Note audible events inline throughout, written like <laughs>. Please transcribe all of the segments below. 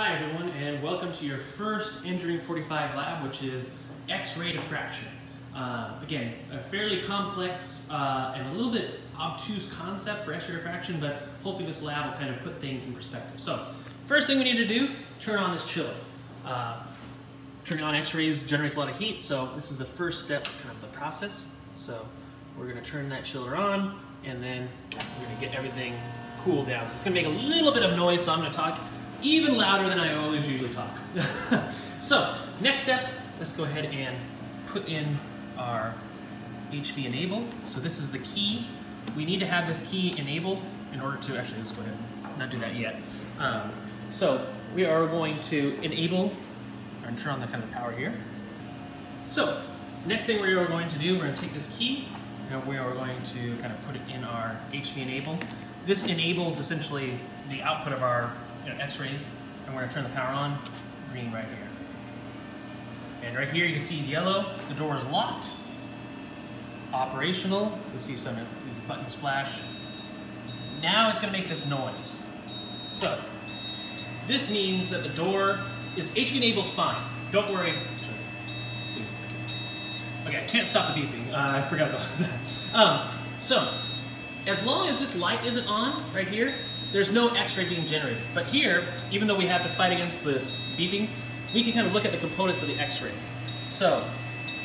Hi everyone and welcome to your first Engineering 45 lab which is X-ray diffraction. Uh, again, a fairly complex uh, and a little bit obtuse concept for X-ray diffraction but hopefully this lab will kind of put things in perspective. So first thing we need to do, turn on this chiller. Uh, turning on X-rays generates a lot of heat so this is the first step kind of the process. So we're going to turn that chiller on and then we're going to get everything cooled down. So it's going to make a little bit of noise so I'm going to talk even louder than I always usually talk. <laughs> so, next step, let's go ahead and put in our HV enable. So this is the key. We need to have this key enabled in order to, actually let's go ahead and not do that yet. Um, so we are going to enable and turn on the kind of power here. So next thing we are going to do, we're going to take this key and we are going to kind of put it in our HV enable. This enables essentially the output of our you know, x-rays, and we're gonna turn the power on, green right here. And right here you can see yellow, the door is locked, operational, you see some of these buttons flash. Now it's gonna make this noise. So, this means that the door is HV enables fine. Don't worry. Okay, I can't stop the beeping. Uh, I forgot about <laughs> that. Um, so, as long as this light isn't on right here, there's no x-ray being generated. But here, even though we have to fight against this beeping, we can kind of look at the components of the x-ray. So,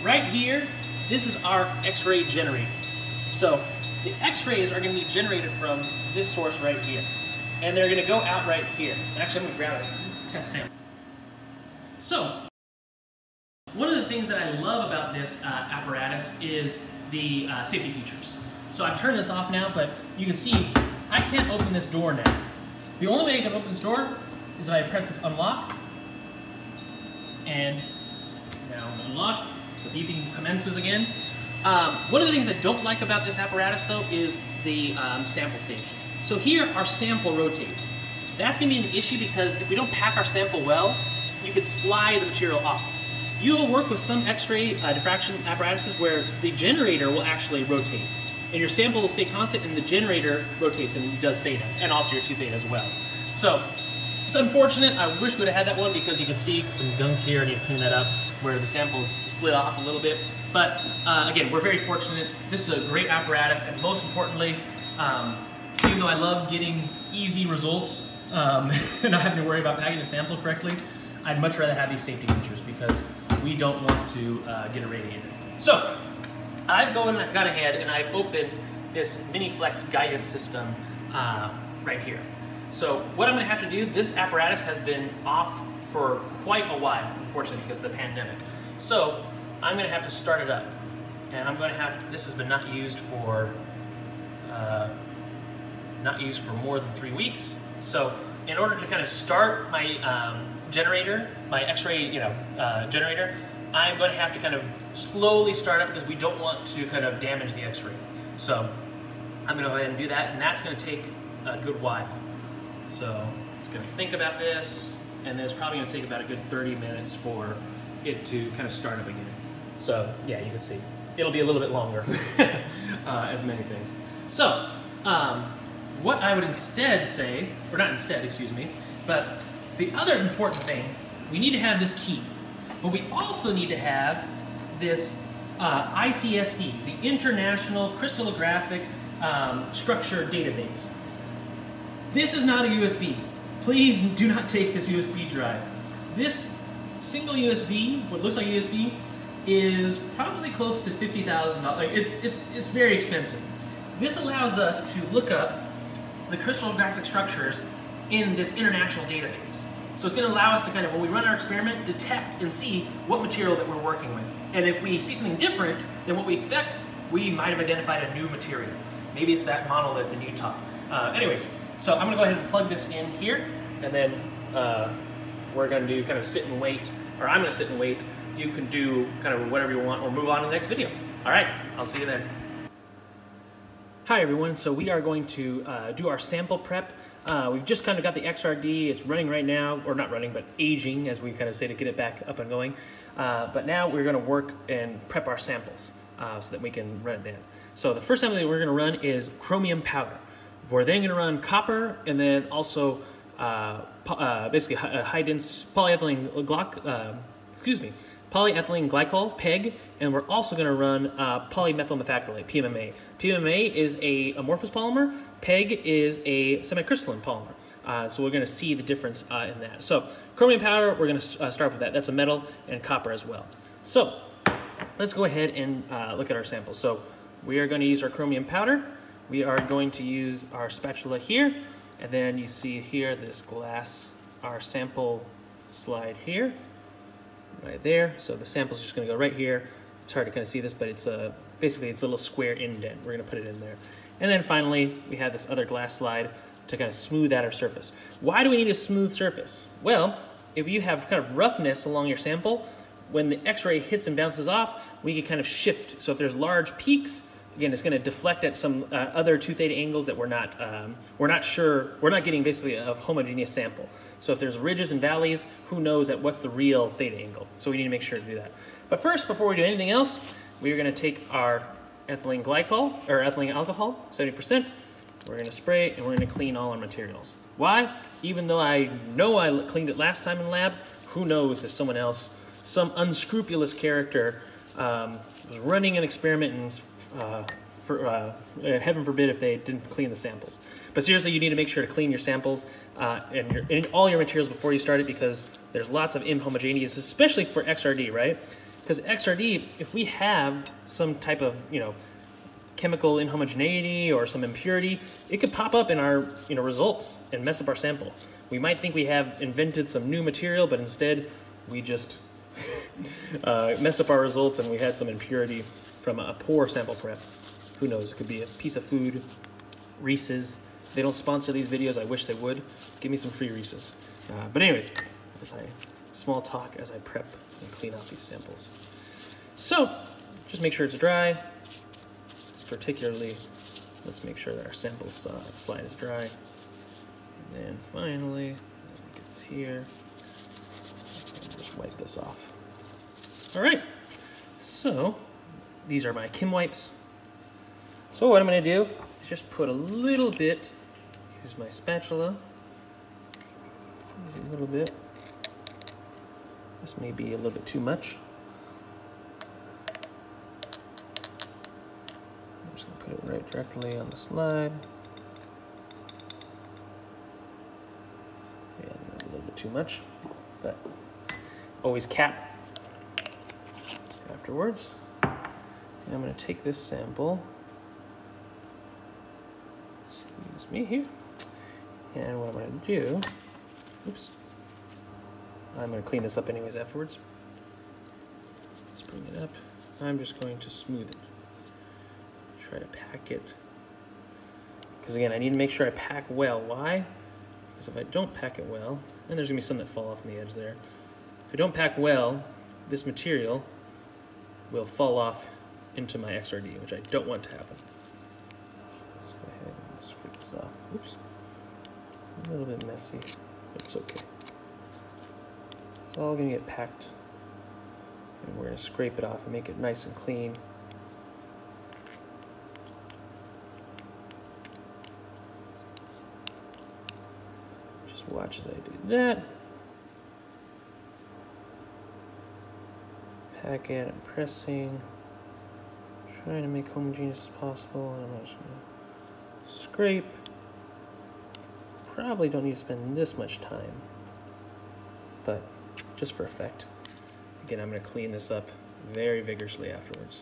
right here, this is our x-ray generator. So, the x-rays are going to be generated from this source right here. And they're going to go out right here. Actually, I'm going to grab a test sample. So, one of the things that I love about this uh, apparatus is the uh, safety features. So I've turned this off now, but you can see I can't open this door now. The only way I can open this door is if I press this unlock, and now unlock, the beeping commences again. Um, one of the things I don't like about this apparatus though is the um, sample stage. So here our sample rotates. That's going to be an issue because if we don't pack our sample well, you could slide the material off. You will work with some X-ray uh, diffraction apparatuses where the generator will actually rotate and your sample will stay constant and the generator rotates and does theta, and also your 2 theta as well. So it's unfortunate. I wish we'd have had that one because you can see some gunk here. Need to clean that up where the samples slid off a little bit. But uh, again, we're very fortunate. This is a great apparatus, and most importantly, um, even though I love getting easy results um, <laughs> and not having to worry about packing the sample correctly, I'd much rather have these safety features because we don't want to uh, get irradiated. So I've gone, got ahead and I've opened this MiniFlex guidance system uh, right here. So what I'm going to have to do, this apparatus has been off for quite a while, unfortunately, because of the pandemic. So I'm going to have to start it up. And I'm going to have, this has been not used for, uh, not used for more than three weeks. So in order to kind of start my um, generator, my x-ray you know, uh, generator, I'm going to have to kind of slowly start up because we don't want to kind of damage the x-ray. So I'm going to go ahead and do that, and that's going to take a good while. So it's going to think about this, and then it's probably going to take about a good 30 minutes for it to kind of start up again. So yeah, you can see. It'll be a little bit longer, <laughs> uh, as many things. So um, what I would instead say, or not instead, excuse me, but the other important thing, we need to have this key. But we also need to have this uh, ICSD, the International Crystallographic um, Structure Database. This is not a USB. Please do not take this USB drive. This single USB, what looks like a USB, is probably close to $50,000. Like it's, it's, it's very expensive. This allows us to look up the crystallographic structures in this international database. So it's going to allow us to kind of, when we run our experiment, detect and see what material that we're working with. And if we see something different than what we expect, we might have identified a new material. Maybe it's that monolith in Utah. Uh, anyways, so I'm going to go ahead and plug this in here, and then uh, we're going to do kind of sit and wait, or I'm going to sit and wait. You can do kind of whatever you want, or move on to the next video. All right, I'll see you then. Hi everyone, so we are going to uh, do our sample prep. Uh, we've just kind of got the XRD, it's running right now, or not running, but aging, as we kind of say, to get it back up and going. Uh, but now we're gonna work and prep our samples uh, so that we can run it down. So the first sample that we're gonna run is chromium powder. We're then gonna run copper and then also uh, uh, basically high dense polyethylene glyc, uh, excuse me, polyethylene glycol, PEG, and we're also going to run uh, polymethyl methacrylate, PMMA. PMMA is a amorphous polymer, PEG is a semicrystalline polymer. Uh, so we're going to see the difference uh, in that. So chromium powder, we're going to uh, start with that. That's a metal and copper as well. So let's go ahead and uh, look at our samples. So we are going to use our chromium powder. We are going to use our spatula here. And then you see here this glass, our sample slide here right there. So the sample's just gonna go right here. It's hard to kind of see this, but it's a, basically it's a little square indent. We're gonna put it in there. And then finally, we have this other glass slide to kind of smooth out our surface. Why do we need a smooth surface? Well, if you have kind of roughness along your sample, when the x-ray hits and bounces off, we can kind of shift. So if there's large peaks, again, it's going to deflect at some uh, other two theta angles that we're not, um, we're not sure, we're not getting basically a homogeneous sample. So if there's ridges and valleys, who knows at what's the real theta angle? So we need to make sure to do that. But first, before we do anything else, we are going to take our ethylene glycol, or ethylene alcohol, 70%. We're going to spray and we're going to clean all our materials. Why? Even though I know I cleaned it last time in lab, who knows if someone else, some unscrupulous character, um, was running an experiment and uh, for, uh, heaven forbid if they didn't clean the samples. But seriously, you need to make sure to clean your samples uh, and, your, and, all your materials before you start it because there's lots of inhomogeneities, especially for XRD, right? Because XRD, if we have some type of, you know, chemical inhomogeneity or some impurity, it could pop up in our, you know, results and mess up our sample. We might think we have invented some new material, but instead we just <laughs> uh, messed up our results and we had some impurity from a poor sample prep. Who knows? It could be a piece of food, Reese's. They don't sponsor these videos. I wish they would. Give me some free Reese's. Uh, but anyways, as I small talk as I prep and clean out these samples. So, just make sure it's dry. particularly, let's make sure that our sample slide is dry. And then finally, it's here. Just wipe this off. All right, so these are my Kim wipes. So what I'm going to do is just put a little bit, use my spatula, use a little bit. This may be a little bit too much. I'm just going to put it right directly on the slide. Yeah, a little bit too much, but always cap afterwards. And I'm going to take this sample me here. And what I'm to do, oops, I'm going to clean this up anyways afterwards. Let's bring it up. I'm just going to smooth it. Try to pack it. Because again, I need to make sure I pack well. Why? Because if I don't pack it well, then there's to be some that fall off on the edge there. If I don't pack well, this material will fall off into my XRD, which I don't want to happen. Let's go ahead and scrape this off. Oops. A little bit messy, it's okay. It's all going to get packed. And we're going to scrape it off and make it nice and clean. Just watch as I do that. Pack it, I'm pressing. Trying to make homogeneous as possible. And I'm just going to scrape. Probably don't need to spend this much time, but just for effect. Again, I'm going to clean this up very vigorously afterwards.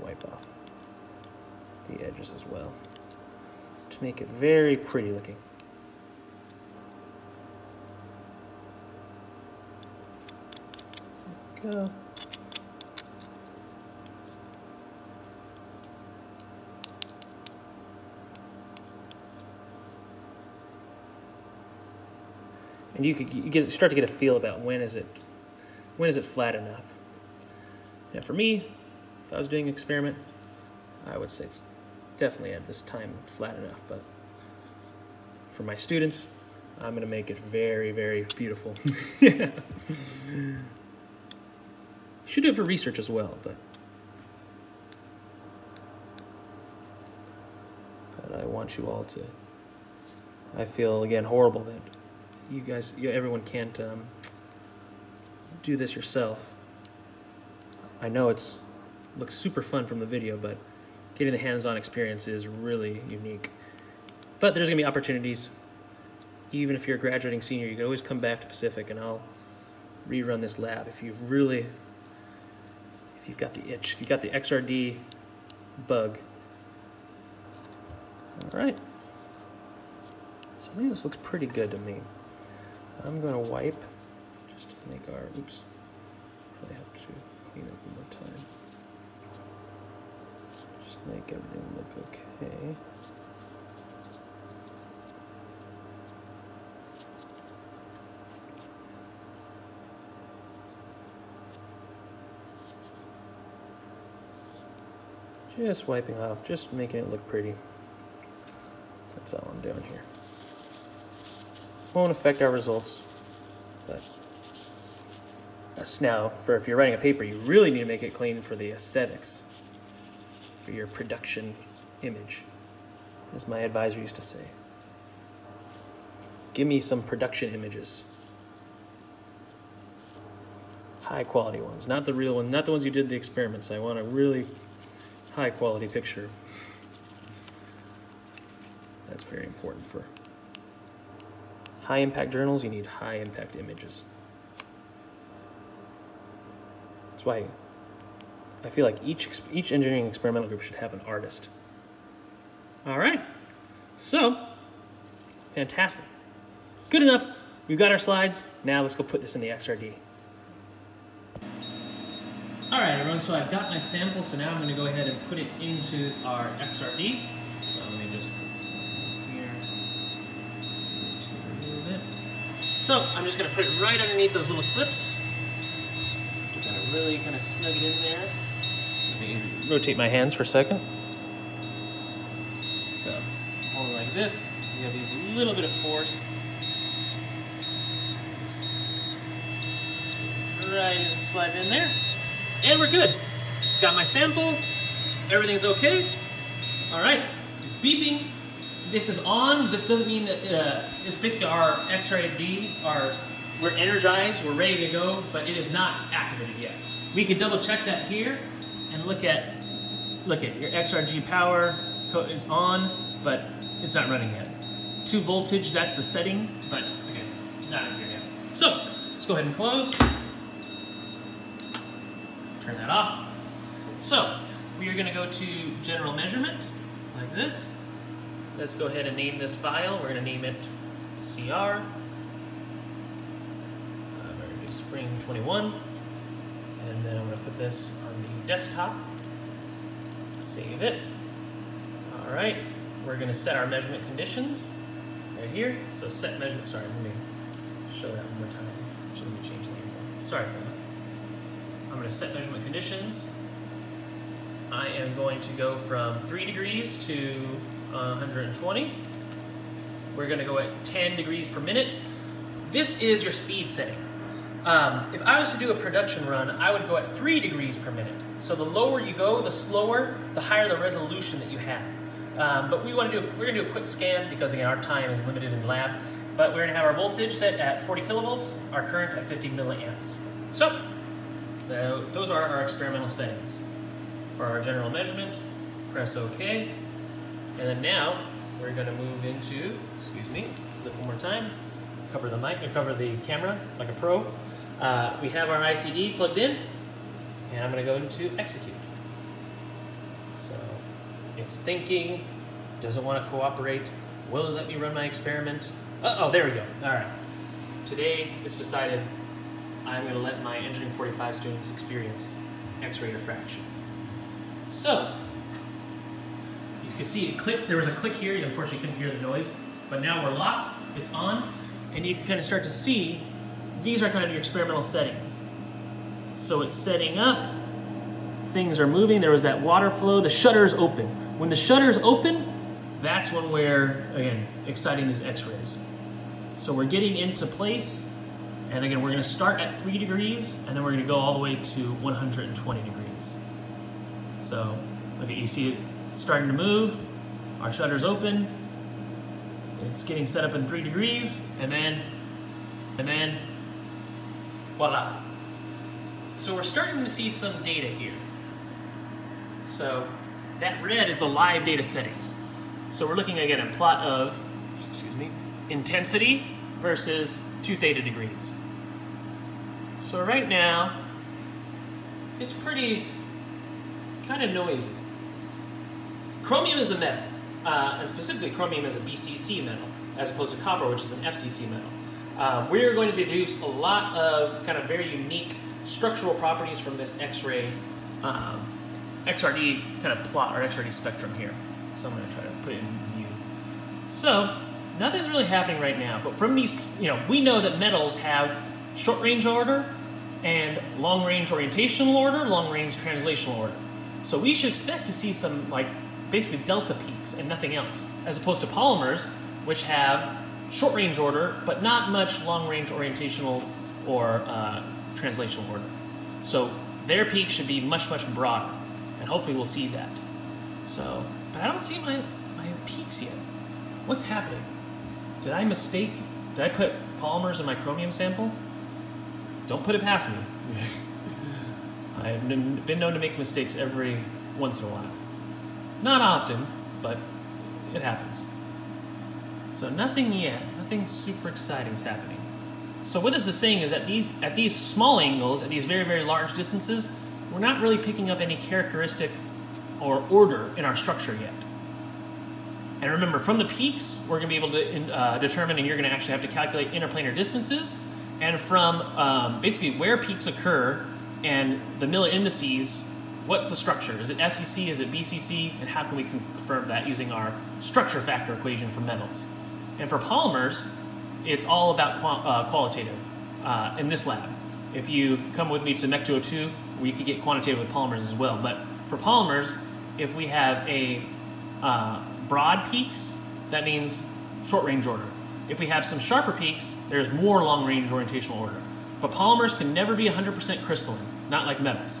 wipe off the edges as well to make it very pretty looking. go. And you could you get start to get a feel about when is it when is it flat enough. Now for me, if I was doing an experiment, I would say it's definitely at this time flat enough, but for my students, I'm going to make it very, very beautiful. <laughs> Should do it for research as well, but but I want you all to. I feel again horrible that you guys, you, everyone can't um, do this yourself. I know it's looks super fun from the video, but getting the hands-on experience is really unique. But there's gonna be opportunities. Even if you're a graduating senior, you can always come back to Pacific and I'll rerun this lab if you've really, if you've got the itch, if you've got the XRD bug. All right. So I think this looks pretty good to me. I'm gonna wipe just to make our, oops, I have to clean up one more time. Just make everything look okay. Just wiping off, just making it look pretty. That's all I'm doing here. Won't affect our results, but now for if you're writing a paper, you really need to make it clean for the aesthetics, for your production image, as my advisor used to say. Give me some production images. High quality ones, not the real ones, not the ones you did the experiments. I want a really high quality picture. That's very important for high impact journals. You need high impact images. That's why I feel like each each engineering experimental group should have an artist. All right, so fantastic, good enough. We've got our slides. Now let's go put this in the XRD. All right, everyone, so I've got my sample, so now I'm gonna go ahead and put it into our XRD. So let me just put some So I'm just gonna put it right underneath those little clips. To kind of really kind of snug it in there. Let me rotate my hands for a second. So, hold it like this. You have to use a little bit of force. Right, and slide in there. And we're good. Got my sample. Everything's okay. All right, it's beeping. This is on. This doesn't mean that uh, it's basically our X-ray D. Our we're energized. We're ready to go, but it is not activated yet. We can double check that here and look at look at your XRG power is on, but it's not running yet. Two voltage. That's the setting, but okay, not in here yet. So let's go ahead and close turn that off. So, we are going to go to general measurement, like this. Let's go ahead and name this file. We're going to name it CR. Uh, spring 21. And then I'm going to put this on the desktop. Save it. All right, we're going to set our measurement conditions right here. So set measurement, sorry, let me show that one more time. Let me change the. Sorry for that. I'm going to set measurement conditions. I am going to go from 3 degrees to 120. We're going to go at 10 degrees per minute. This is your speed setting. Um, if I was to do a production run, I would go at 3 degrees per minute. So the lower you go, the slower, the higher the resolution that you have. Um, but we want to do, we're going to do a quick scan because again, our time is limited in lab. But we're going to have our voltage set at 40 kilovolts, our current at 50 milliamps. So those are our experimental settings. For our general measurement, press OK. And then now we're going to move into, excuse me, flip one more time, cover the mic, or cover the camera like a pro. Uh, we have our ICD plugged in, and I'm going to go into execute. So it's thinking, doesn't want to cooperate. Will it let me run my experiment? Uh oh, there we go. All right. Today it's decided I'm going to let my Engineering 45 students experience X-ray diffraction. So, you can see it click. There was a click here. You unfortunately couldn't hear the noise. But now we're locked. It's on. And you can kind of start to see these are kind of your experimental settings. So it's setting up. Things are moving. There was that water flow. The shutter is open. When the shutter is open, that's when we're, again, exciting these x-rays. So we're getting into place and again, we're gonna start at three degrees and then we're gonna go all the way to 120 degrees. So, okay, you see it starting to move. Our shutter's open. It's getting set up in three degrees, and then, and then, voila. So we're starting to see some data here. So that red is the live data settings. So we're looking again at a plot of, excuse me, intensity versus two theta degrees. So right now, it's pretty kind of noisy. Chromium is a metal, uh, and specifically chromium is a BCC metal, as opposed to copper, which is an FCC metal. Um, we're going to deduce a lot of kind of very unique structural properties from this X-ray um, XRD kind of plot or XRD spectrum here. So I'm going to try to put it in view. So nothing's really happening right now, but from these, you know, we know that metals have short range order and long range orientational order, long range translational order. So we should expect to see some like basically delta peaks and nothing else, as opposed to polymers, which have short range order, but not much long range orientational or uh, translational order. So their peaks should be much, much broader, and hopefully we'll see that. So, but I don't see my, my peaks yet. What's happening? Did I mistake? Did I put polymers in my chromium sample? Don't put it past me. <laughs> I've been known to make mistakes every once in a while. Not often, but it happens. So nothing yet, nothing super exciting is happening. So what this is saying is that these at these small angles, at these very, very large distances, we're not really picking up any characteristic or order in our structure yet. And remember, from the peaks, we're going to be able to uh, determine, and you're going to actually have to calculate interplanar distances. And from um, basically where peaks occur and the Miller indices, what's the structure? Is it FCC? Is it BCC? And how can we confirm that using our structure factor equation for metals? And for polymers, it's all about qual uh, qualitative uh, in this lab. If you come with me to MEC 202, we could get quantitative with polymers as well. But for polymers, if we have a uh, broad peaks, that means short range order. If we have some sharper peaks, there's more long range orientational order. But polymers can never be 100% crystalline, not like metals.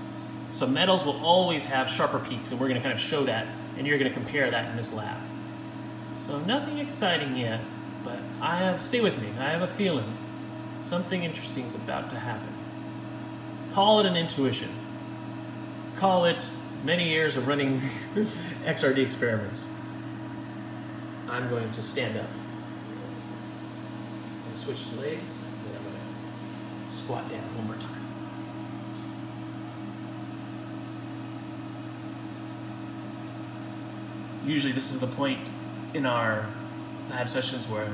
So metals will always have sharper peaks, and we're going to kind of show that, and you're going to compare that in this lab. So nothing exciting yet, but I have, stay with me, I have a feeling something interesting is about to happen. Call it an intuition. Call it many years of running <laughs> XRD experiments. I'm going to stand up and switch legs, and then I'm going to squat down one more time. Usually this is the point in our lab sessions where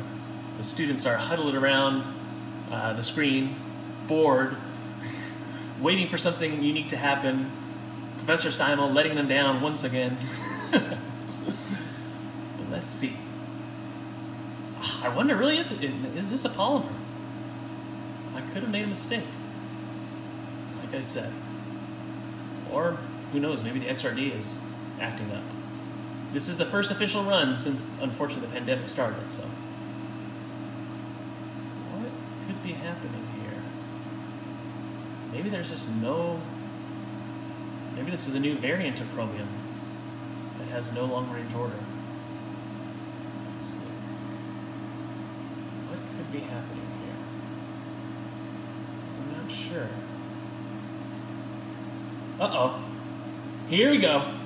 the students are huddled around uh, the screen, bored, <laughs> waiting for something unique to happen. Professor Steimel letting them down once again. <laughs> but let's see. I wonder really if is this a polymer? I could have made a mistake. Like I said. Or who knows, maybe the XRD is acting up. This is the first official run since, unfortunately, the pandemic started, so. What could be happening here? Maybe there's just no. Maybe this is a new variant of chromium that has no long range order. Let's see. What could be happening here? I'm not sure. Uh oh. Here we go.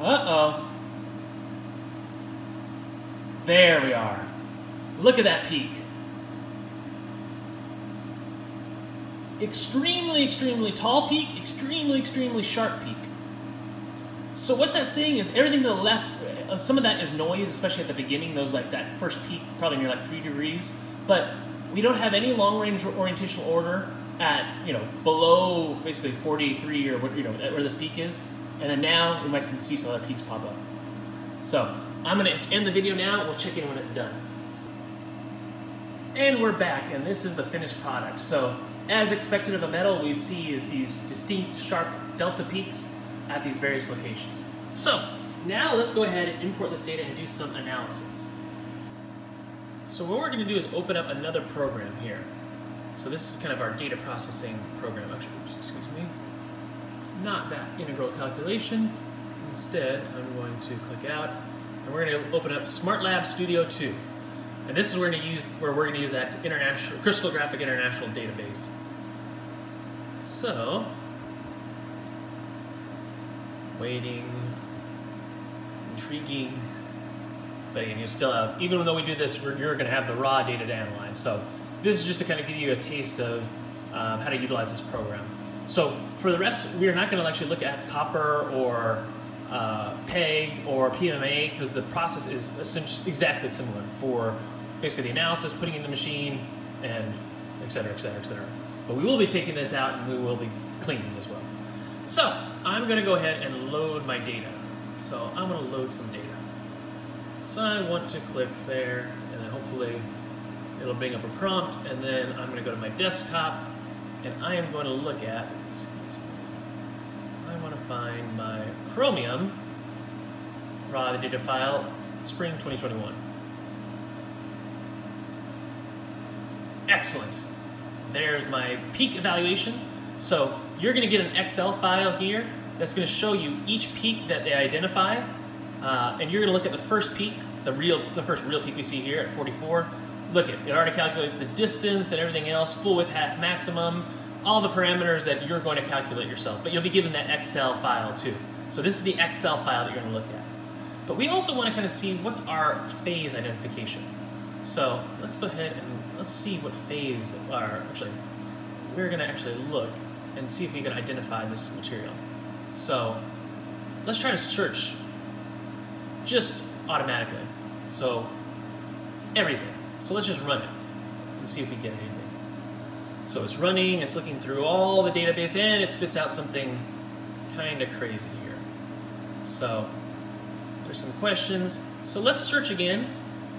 Uh-oh. There we are. Look at that peak. Extremely, extremely tall peak, extremely, extremely sharp peak. So what's that saying is everything to the left, uh, some of that is noise, especially at the beginning, those like that first peak, probably near like three degrees. But we don't have any long range orientational order at, you know, below basically 43 or what, you know, where this peak is. And then now we might see some other peaks pop up. So I'm gonna end the video now, we'll check in when it's done. And we're back, and this is the finished product. So as expected of a metal, we see these distinct sharp delta peaks at these various locations. So now let's go ahead and import this data and do some analysis. So what we're gonna do is open up another program here. So this is kind of our data processing program. Oops, excuse me not that integral calculation, instead, I'm going to click out, and we're going to open up SmartLab Studio 2. And this is where we're going to use where we're going to use that international crystallographic international database. So, waiting, intriguing, but again, you still have, even though we do this, you're going to have the raw data to analyze. So this is just to kind of give you a taste of um, how to utilize this program. So for the rest, we are not going to actually look at copper or uh, PEG or PMA because the process is exactly similar for basically the analysis, putting in the machine, and et cetera, et cetera, et cetera. But we will be taking this out and we will be cleaning as well. So I'm going to go ahead and load my data. So I'm going to load some data. So I want to click there, and then hopefully it'll bring up a prompt, and then I'm going to go to my desktop, and I am going to look at, I want to find my Chromium raw data file, spring 2021. Excellent. There's my peak evaluation. So you're going to get an Excel file here that's going to show you each peak that they identify uh, and you're going to look at the first peak, the real, the first real peak we see here at 44. Look at it already calculates the distance and everything else, full width, half maximum, all the parameters that you're going to calculate yourself. But you'll be given that Excel file too. So this is the Excel file that you're going to look at. But we also want to kind of see what's our phase identification. So let's go ahead and let's see what phase that are actually. We're going to actually look and see if we can identify this material. So let's try to search just automatically. So everything. So let's just run it and see if we get anything. So it's running, it's looking through all the database, and it spits out something kind of crazy here. So there's some questions. So let's search again.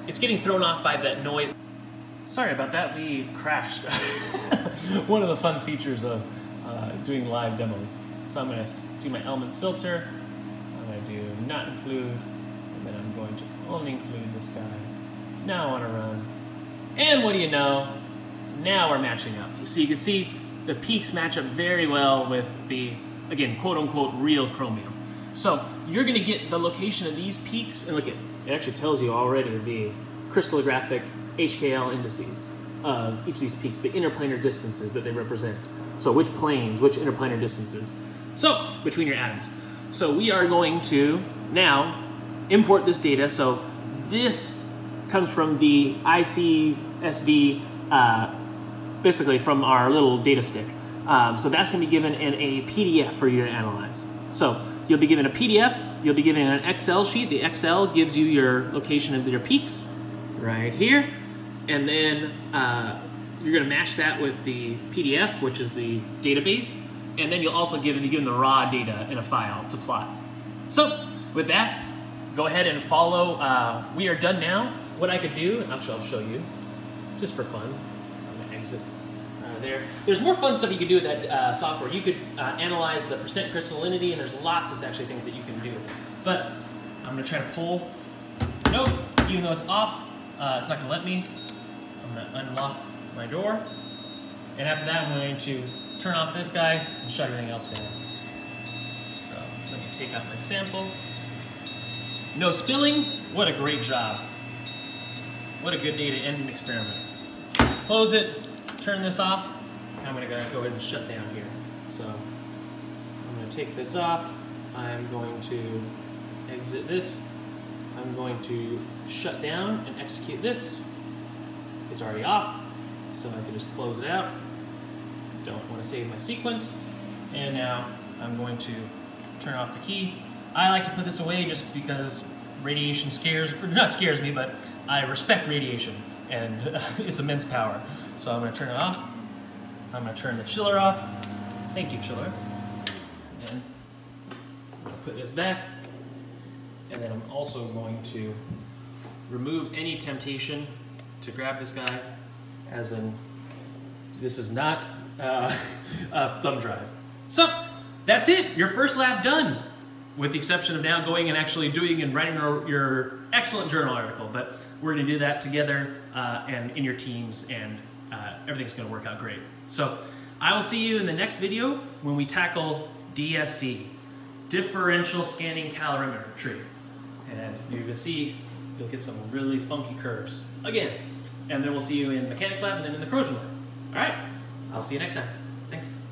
It's getting thrown off by that noise. Sorry about that, we crashed. <laughs> One of the fun features of uh, doing live demos. So I'm gonna do my elements filter. I'm gonna do not include and then I'm going to only include this guy. Now I want to run. And what do you know? Now we're matching up. So you can see the peaks match up very well with the, again, quote unquote, real chromium. So you're going to get the location of these peaks, and look at it actually tells you already the crystallographic HKL indices of each of these peaks, the interplanar distances that they represent. So which planes, which interplanar distances. So between your atoms. So we are going to now import this data. So this comes from the ICSD, uh, basically from our little data stick. Um, so that's going to be given in a PDF for you to analyze. So you'll be given a PDF, you'll be given an Excel sheet. The Excel gives you your location of your peaks right here. And then uh, you're going to match that with the PDF, which is the database. And then you'll also give, be given the raw data in a file to plot. So with that, go ahead and follow. Uh, we are done now. What I could do, actually I'll show you, just for fun. I'm gonna exit uh, there. There's more fun stuff you can do with that uh, software. You could uh, analyze the percent crystallinity, and there's lots of actually things that you can do. But I'm gonna try to pull. Nope, even though it's off, uh, it's not gonna let me. I'm gonna unlock my door. And after that, I'm going to turn off this guy and shut everything else down. So let me take out my sample. No spilling, what a great job. What a good day to end an experiment. Close it, turn this off. I'm gonna go ahead and shut down here. So I'm gonna take this off. I'm going to exit this. I'm going to shut down and execute this. It's already off, so I can just close it out. Don't want to save my sequence. And now I'm going to turn off the key I like to put this away just because radiation scares, <laughs> not scares me, but I respect radiation and <laughs> its immense power. So I'm going to turn it off. I'm going to turn the chiller off. Thank you, chiller. And put this back. And then I'm also going to remove any temptation to grab this guy as in this is not uh, <laughs> a thumb drive. So that's it, your first lab done with the exception of now going and actually doing and writing your, excellent journal article. But we're going to do that together uh, and in your teams, and uh, everything's going to work out great. So I will see you in the next video when we tackle DSC. differential scanning calorimetry. And you can see you'll get some really funky curves. Again, and then we'll see you in mechanics lab and then in the corrosion lab. All right, I'll see you next time. Thanks.